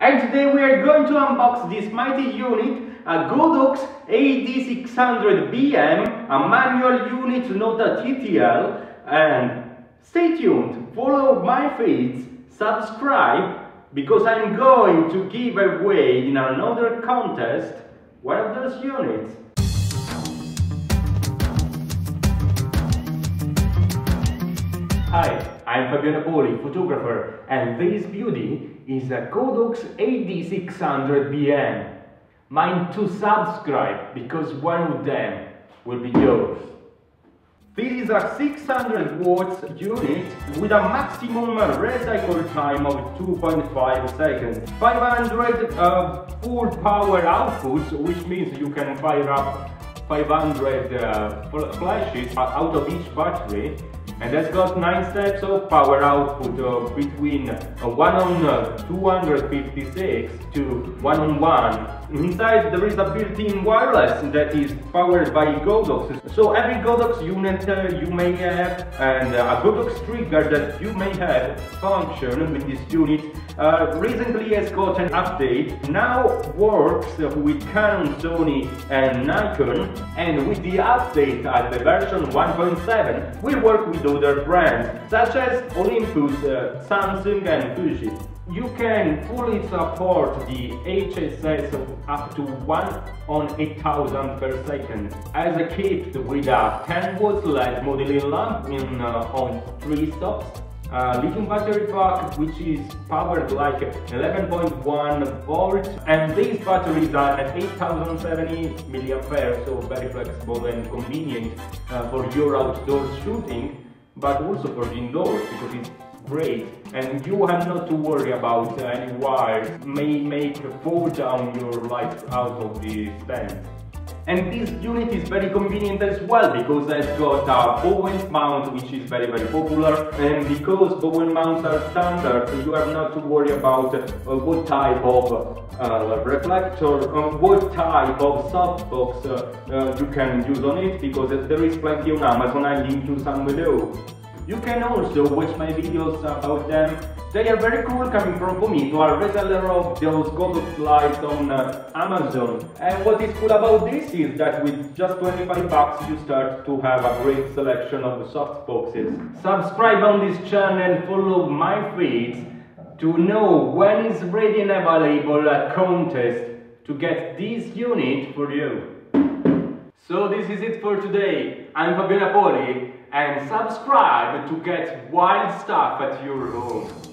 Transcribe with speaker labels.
Speaker 1: And today we are going to unbox this mighty unit, a Godox AD600BM, a manual unit, not a TTL. And stay tuned, follow my feeds, subscribe, because I'm going to give away in another contest one of those units. Hi, I'm Fabio Napoli, photographer, and this beauty is a Godox AD600BM. Mind to subscribe, because one of them will be yours. This is a 600 watts unit with a maximum recycle time of 2.5 seconds. 500 uh, full power output, which means you can fire up 500 uh, flashes out of each battery and that's got 9 steps of power output uh, between uh, 1 on uh, 256 to 1 on 1. Inside there is a built-in wireless that is powered by Godox. So every Godox unit uh, you may have and a Godox trigger that you may have function with this unit uh, recently has got an update. Now works with Canon, Sony and Nikon and with the update at the version 1.7 will work with other brands such as Olympus, uh, Samsung and Fuji. You can fully support the HSS up to 1 on 8000 per second as equipped with a 10 watt LED modeling lamp in, uh, on 3 stops uh, lithium battery pack which is powered like 11.1 volts. And these batteries are at 8070 milliampere so very flexible and convenient uh, for your outdoor shooting but also for indoors because it's great. And you have not to worry about any wires. May make a fall down your light out of the stand. And this unit is very convenient as well because it's got a Bowens mount which is very very popular and because Bowens mounts are standard you have not to worry about uh, what type of uh, reflector, uh, what type of softbox uh, uh, you can use on it because there is plenty on Amazon, I link you some below. You can also watch my videos about them. They are very cool coming from Pomito, a reseller of those Godox lights on uh, Amazon. And what is cool about this is that with just 25 bucks you start to have a great selection of soft boxes. Subscribe on this channel, and follow my feeds to know when is ready and available a contest to get this unit for you. So this is it for today. I'm Fabio Napoli and subscribe to get wild stuff at your home.